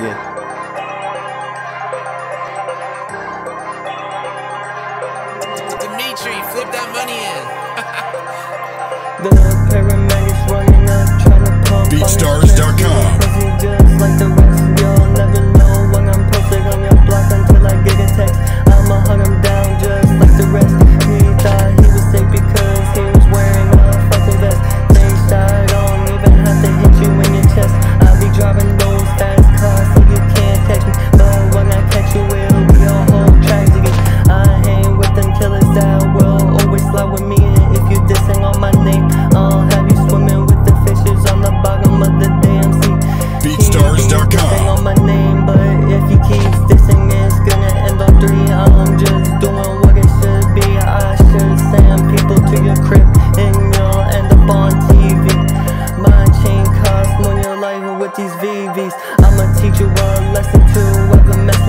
Yeah. Dimitri, flip that money in. the paramedics running up, trying to pump. BeatStars.com. TVs I'ma teach you a lesson to whoever